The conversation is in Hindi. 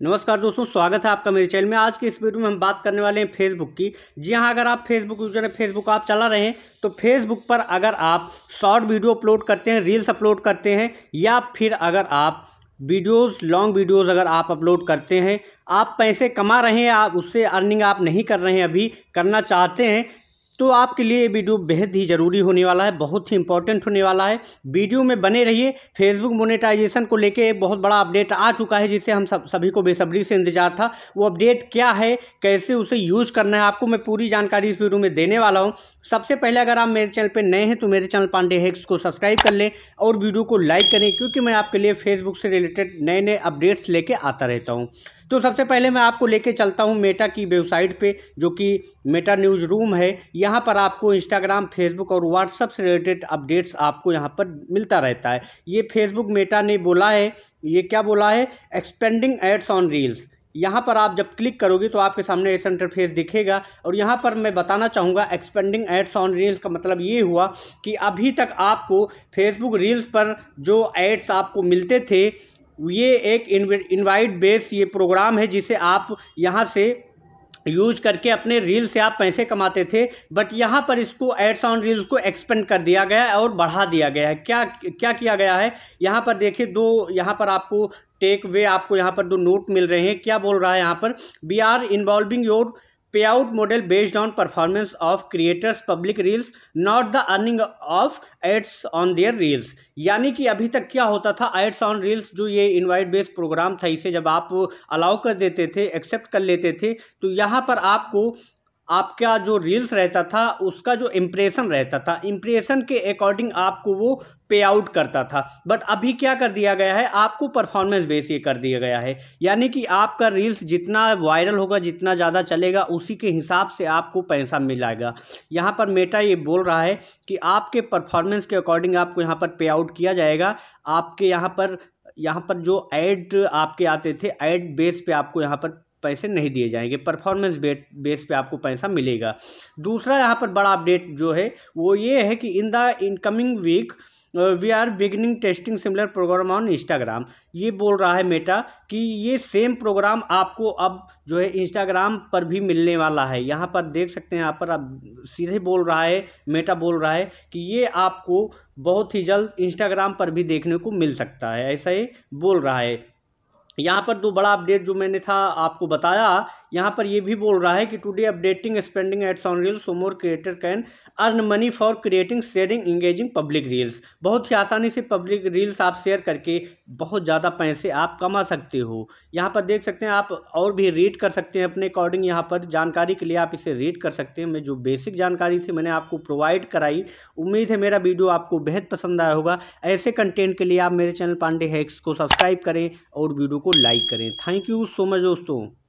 नमस्कार दोस्तों, स्वागत है आपका मेरे चैनल में। आज के इस वीडियो में हम बात करने वाले हैं फेसबुक की। जी हाँ अगर आप फेसबुक यूज़र हैं फेसबुक आप चला रहे हैं तो फेसबुक पर अगर आप शॉर्ट वीडियो अपलोड करते हैं, रील्स अपलोड करते हैं, या फिर अगर आप वीडियोस, लॉन्ग वीडियोस अगर आप अपलोड करते हैं, आप पैसे कमा रहे हैं, आप उससे अर्निंग आप नहीं कर रहे हैं, अभी करना चाहते हैं तो आपके लिए ये वीडियो बेहद ही ज़रूरी होने वाला है, बहुत ही इंपॉर्टेंट होने वाला है। वीडियो में बने रहिए फेसबुक मोनेटाइजेशन को लेके एक बहुत बड़ा अपडेट आ चुका है, जिसे हम सब, सभी को बेसब्री से इंतज़ार था। वो अपडेट क्या है, कैसे उसे यूज़ करना है, आपको मैं पूरी जानकारी इस वीडियो में देने वाला हूँ। सबसे पहले अगर आप मेरे चैनल पर नए हैं तो मेरे चैनल पांडे हेक्स को सब्सक्राइब कर लें और वीडियो को लाइक करें, क्योंकि मैं आपके लिए फेसबुक से रिलेटेड नए नए अपडेट्स लेके आता रहता हूँ। तो सबसे पहले मैं आपको लेके चलता हूँ मेटा की वेबसाइट पे, जो कि मेटा न्यूज़ रूम है। यहाँ पर आपको इंस्टाग्राम फेसबुक और व्हाट्सअप से रिलेटेड अपडेट्स आपको यहाँ पर मिलता रहता है। ये फेसबुक मेटा ने बोला है, ये क्या बोला है? एक्सपेंडिंग एड्स ऑन रील्स यहाँ पर आप जब क्लिक करोगे तो आपके सामने ऐसा इंटरफेस दिखेगा। और यहाँ पर मैं बताना चाहूँगा एक्सपेंडिंग एड्स ऑन रील्स का मतलब ये हुआ कि अभी तक आपको फेसबुक रील्स पर जो एड्स आपको मिलते थे ये एक इनवाइट बेस ये प्रोग्राम है जिसे आप यहाँ से यूज़ करके अपने रील से आप पैसे कमाते थे बट यहाँ पर इसको एड्स ऑन रील्स को एक्सपेंड कर दिया गया है और बढ़ा दिया गया है। क्या क्या किया गया है? यहाँ पर देखिए दो, यहाँ पर आपको टेक वे आपको यहाँ पर दो नोट मिल रहे हैं। क्या बोल रहा है यहाँ पर? We are involving your payout model based on performance of creators public reels not the earning of ads on their reels यानी कि अभी तक क्या होता था एड्स ऑन रील्स जो ये इनवाइट बेस्ड प्रोग्राम था इसे जब आप अलाउ कर देते थे एक्सेप्ट कर लेते थे तो यहाँ पर आपको आपका जो रील्स रहता था, उसका जो इम्प्रेशन रहता था इम्प्रेशन के अकॉर्डिंग आपको वो पे आउट करता था। बट अभी क्या कर दिया गया है? आपको परफॉर्मेंस बेस ये कर दिया गया है। यानी कि आपका रील्स जितना वायरल होगा, जितना ज़्यादा चलेगा, उसी के हिसाब से आपको पैसा मिलाएगा। यहाँ पर मेटा ये बोल रहा है कि आपके परफॉर्मेंस के अकॉर्डिंग आपको यहाँ पर पे आउट किया जाएगा। आपके यहाँ पर यहाँ पर जो ऐड आपके आते थे ऐड बेस पे आपको यहाँ पर पैसे नहीं दिए जाएँगे। परफॉर्मेंस बेस पे आपको पैसा मिलेगा। दूसरा यहाँ पर बड़ा अपडेट जो है, वो ये है कि in the incoming week we are beginning testing similar program on Instagram ये बोल रहा है मेटा कि ये सेम प्रोग्राम आपको अब जो है इंस्टाग्राम पर भी मिलने वाला है। यहाँ पर देख सकते हैं, यहाँ पर अब सीधे बोल रहा है मेटा बोल रहा है कि ये आपको बहुत ही जल्द इंस्टाग्राम पर भी देखने को मिल सकता है। ऐसा ही बोल रहा है। यहाँ पर दो बड़ा अपडेट जो मैंने था आपको बताया यहाँ पर ये भी बोल रहा है कि today updating spending ads on reels so more creator can earn money for creating sharing engaging public reels बहुत ही आसानी से पब्लिक रील्स आप शेयर करके बहुत ज़्यादा पैसे आप कमा सकते हो। यहाँ पर देख सकते हैं आप और भी रीड कर सकते हैं अपने अकॉर्डिंग यहाँ पर। जानकारी के लिए आप इसे रीड कर सकते हैं। मैं जो बेसिक जानकारी थी मैंने आपको प्रोवाइड कराई। उम्मीद है मेरा वीडियो आपको बेहद पसंद आया होगा। ऐसे कंटेंट के लिए आप मेरे चैनल पांडे हैक्स को सब्सक्राइब करें और वीडियो को लाइक करें। थैंक यू सो मच दोस्तों।